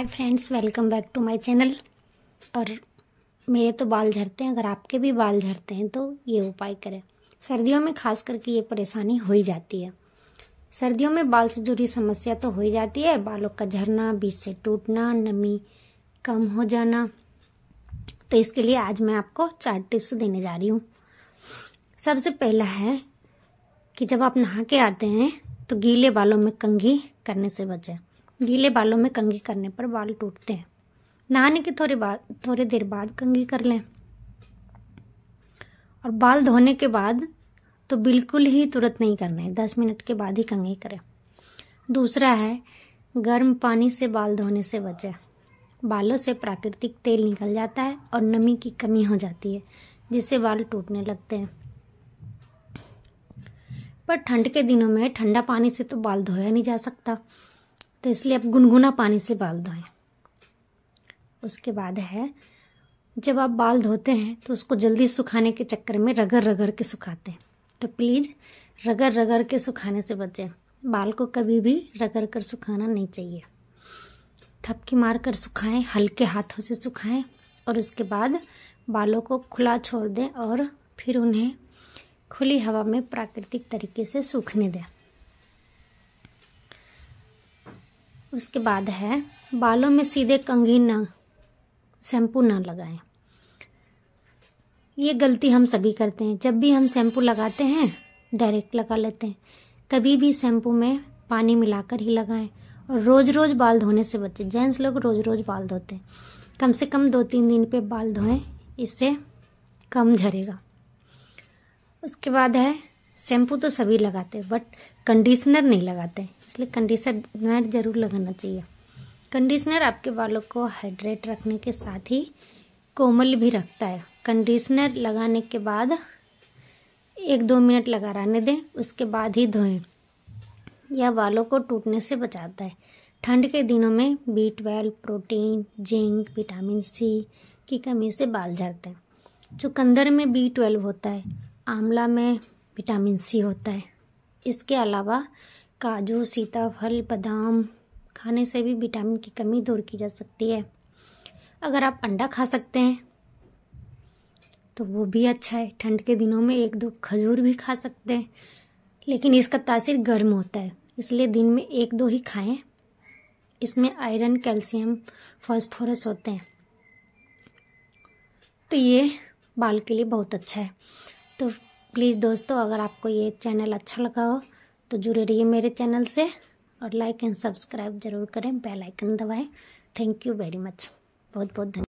Hi friends welcome back to my channel और मेरे तो बाल झड़ते हैं, अगर आपके भी बाल झड़ते हैं तो ये उपाय करें। सर्दियों में खास करके ये परेशानी हो ही जाती है। सर्दियों में बाल से जुड़ी समस्या तो हो ही जाती है। बालों का झरना बीच से टूटना, नमी कम हो जाना। तो इसके लिए आज मैं आपको चार टिप्स देने जा रही हूँ। सबसे पहला है कि जब आप नहा के आते हैं तो गीले बालों में कंघी करने से बचें। गीले बालों में कंघी करने पर बाल टूटते हैं। नहाने के थोड़े बाद, थोड़ी देर बाद कंघी कर लें। और बाल धोने के बाद तो बिल्कुल ही तुरंत नहीं करना है। दस मिनट के बाद ही कंघी करें। दूसरा है, गर्म पानी से बाल धोने से बचें। बालों से प्राकृतिक तेल निकल जाता है और नमी की कमी हो जाती है, जिससे बाल टूटने लगते हैं। पर ठंड के दिनों में ठंडा पानी से तो बाल धोया नहीं जा सकता। तो इसलिए आप गुनगुना पानी से बाल धोएँ। उसके बाद है, जब आप बाल धोते हैं तो उसको जल्दी सुखाने के चक्कर में रगड़ रगड़ के सुखाते हैं। तो प्लीज़, रगड़ रगड़ के सुखाने से बचें। बाल को कभी भी रगड़ कर सुखाना नहीं चाहिए। थपकी मार कर सुखाएँ, हल्के हाथों से सुखाएँ और उसके बाद बालों को खुला छोड़ दें और फिर उन्हें खुली हवा में प्राकृतिक तरीके से सूखने दें। उसके बाद है, बालों में सीधे कंघी न, शैम्पू ना लगाएँ। ये गलती हम सभी करते हैं। जब भी हम शैम्पू लगाते हैं, डायरेक्ट लगा लेते हैं। कभी भी शैम्पू में पानी मिलाकर ही लगाएँ। और रोज़ रोज़ बाल धोने से बचें। जेंट्स लोग रोज़ रोज़ बाल धोते हैं। कम से कम दो तीन दिन पे बाल धोएँ, इससे कम झरेगा। उसके बाद है, शैम्पू तो सभी लगाते हैं, बट कंडीशनर नहीं लगाते। इसलिए कंडीशनर ज़रूर लगाना चाहिए। कंडीशनर आपके बालों को हाइड्रेट रखने के साथ ही कोमल भी रखता है। कंडीशनर लगाने के बाद एक दो मिनट लगा रहने दें, उसके बाद ही धोएँ। यह बालों को टूटने से बचाता है। ठंड के दिनों में B twelve protein, zinc, vitamin C की कमी से बाल झड़ते हैं। चुकंदर में बी ट्वेल्व होता है, आंवला में विटामिन सी होता है। इसके अलावा काजू, सीताफल, बादाम खाने से भी विटामिन की कमी दूर की जा सकती है। अगर आप अंडा खा सकते हैं तो वो भी अच्छा है। ठंड के दिनों में एक दो खजूर भी खा सकते हैं, लेकिन इसका तासीर गर्म होता है, इसलिए दिन में एक दो ही खाएँ। इसमें आयरन, कैल्शियम, फॉस्फोरस होते हैं। तो ये बाल के लिए बहुत अच्छा है। तो प्लीज़ दोस्तों, अगर आपको ये चैनल अच्छा लगा हो तो जुड़े रहिए मेरे चैनल से और लाइक एंड सब्सक्राइब ज़रूर करें, बेल आइकन दबाएँ। Thank you very much. बहुत बहुत धन्यवाद